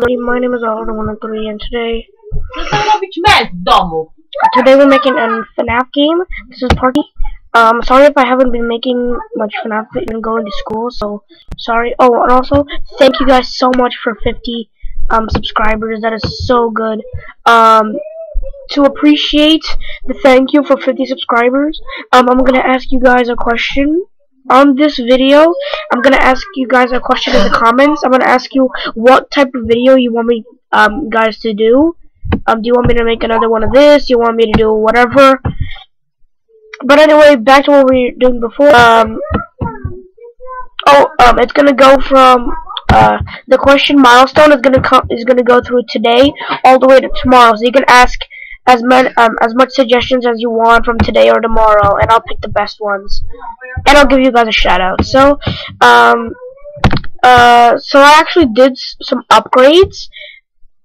Hello, my name is Aldo103 and today Co robić mes w domu? today we're making a FNAF game. This is Parky. Um, sorry if I haven't been making much FNAF and going to school, so sorry. Oh, and also thank you guys so much for 50 um subscribers. That is so good. Um, to appreciate the thank you for 50 subscribers, um, I'm gonna ask you guys a question on this video, I'm gonna ask you guys a question in the comments. I'm gonna ask you what type of video you want me um guys to do. Um, do you want me to make another one of this? Do you want me to do whatever? But anyway, back to what we were doing before. Um, oh, um, it's gonna go from uh the question milestone is gonna come is gonna go through today all the way to tomorrow. So you can ask as many um, as much suggestions as you want from today or tomorrow, and I'll pick the best ones, and I'll give you guys a shout out. So, um, uh, so I actually did some upgrades.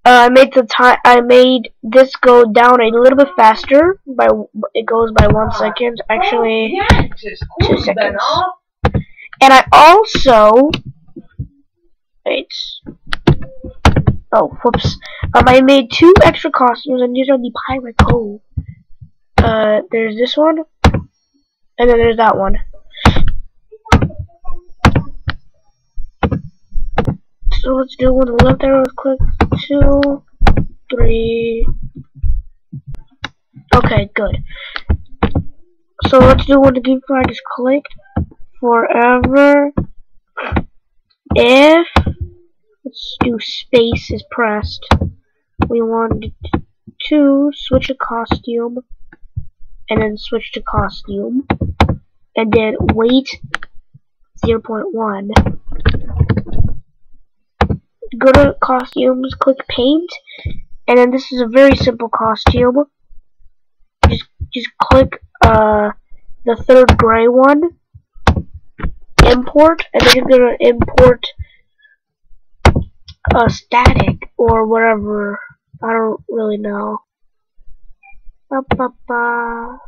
Uh, I made the time. I made this go down a little bit faster. By it goes by one second. Actually, two seconds. And I also wait. Oh, whoops. Um, I made two extra costumes, and these are the Pirate Cove. Uh, there's this one, and then there's that one. So let's do one left arrow click, two, three. Okay, good. So let's do when the game flag is clicked. Forever. If do space is pressed. We want to switch a costume and then switch to costume and then wait 0.1 go to costumes click paint and then this is a very simple costume. Just just click uh the third gray one. Import and then you're gonna import uh, static or whatever. I don't really know. Ba, ba, ba.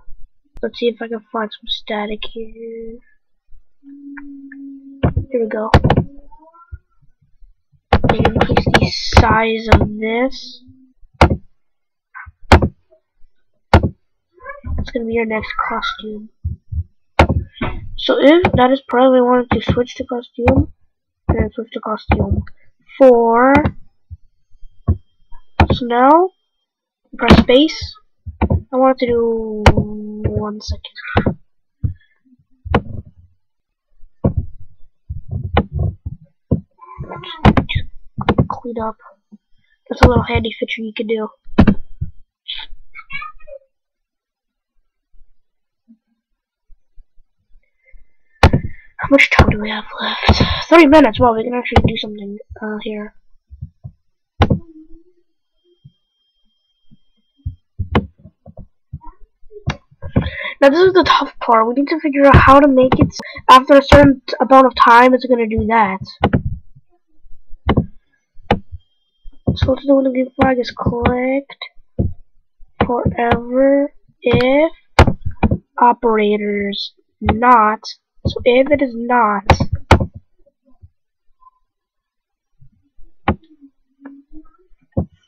Let's see if I can find some static here. Here we go. Increase the size of this. It's gonna be your next costume. So if that is probably wanted to switch to costume, then switch to costume for so now press space. I want to do one second. Clean up. That's a little handy feature you can do How much time do we have left? 30 minutes. Well, we can actually do something uh, here. Now this is the tough part. We need to figure out how to make it after a certain amount of time it's going to do that. So let's do when the game flag is clicked forever if operators not so if it is not.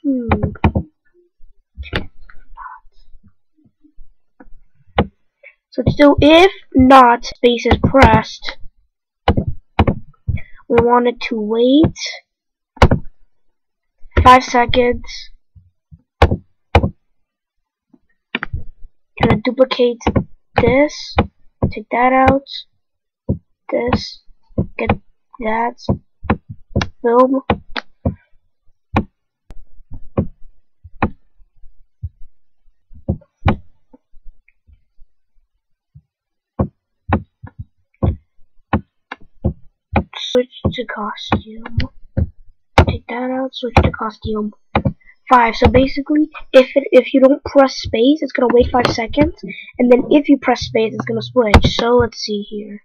Hmm. So still if not space is pressed we want it to wait five seconds gonna duplicate this take that out this, get that, film. Switch to costume. Take that out, switch to costume. Five. So basically, if it, if you don't press space, it's gonna wait five seconds, and then if you press space, it's gonna switch. So let's see here.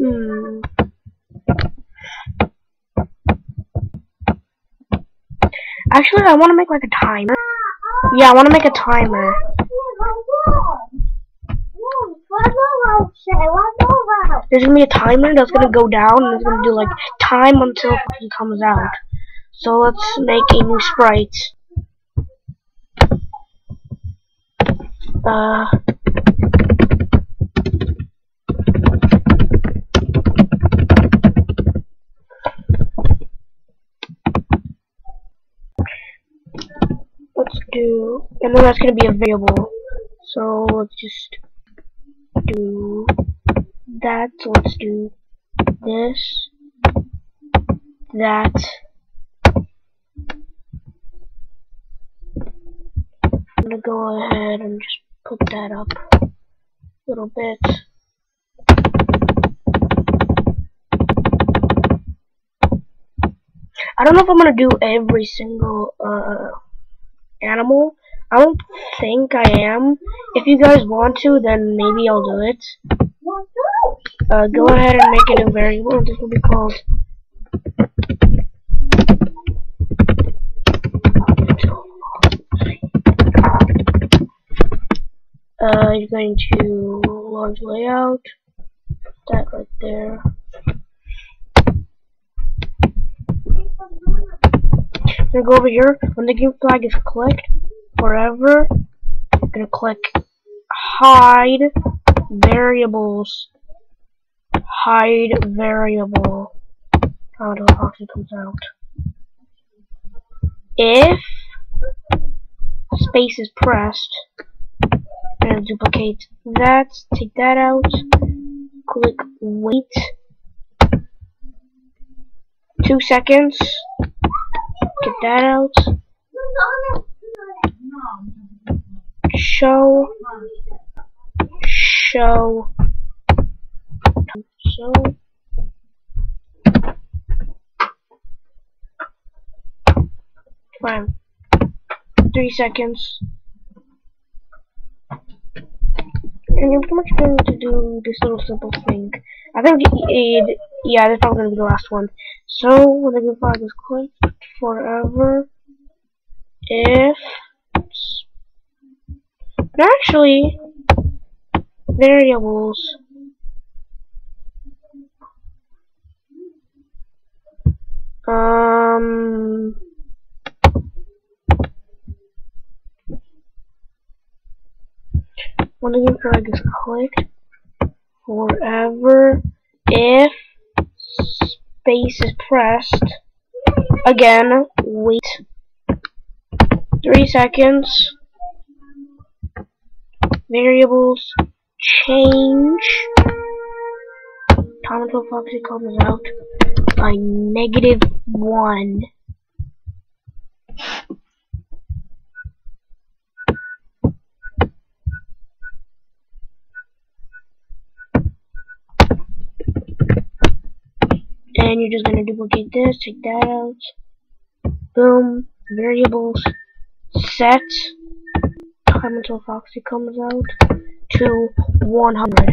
Hmm. Actually, I want to make like a timer. Yeah, I want to make a timer. There's gonna be a timer that's gonna go down and it's gonna do like time until he comes out. So let's make a new sprite. Uh, let's do, and then that's gonna be a variable. So let's just do that. So let's do this, that. I'm gonna go ahead and just put that up a little bit. I don't know if I'm gonna do every single uh, animal. I don't think I am. If you guys want to, then maybe I'll do it. Uh, go ahead and make a new variable. This will be called uh, you're going to launch layout, that right there. Then go over here, when the game flag is clicked, forever, you're gonna click hide variables, hide variable, until the function comes out. If space is pressed, and duplicate that, take that out, click wait, two seconds, get that out, show, show, show, fine, three seconds, and you're pretty much going to do this little simple thing. I think it, yeah, that's probably going to be the last one. So, when the flag this clicked forever, if, actually, variables, um, when the flag is clicked forever if space is pressed again wait three seconds. Variables change. Until Foxy comes out by negative one and you're just gonna duplicate this, take that out, boom, variables, set, time until Foxy comes out, to 100.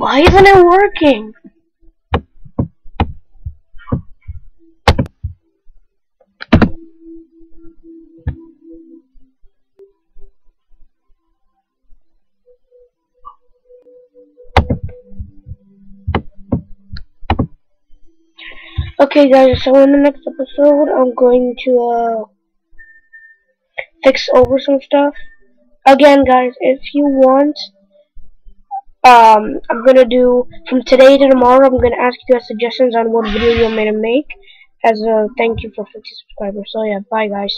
Why isn't it working? Okay guys, so in the next episode I'm going to uh fix over some stuff. Again guys, if you want um, I'm gonna do from today to tomorrow. I'm gonna ask you guys suggestions on what video you want me to make as a thank you for 50 subscribers. So yeah, bye guys.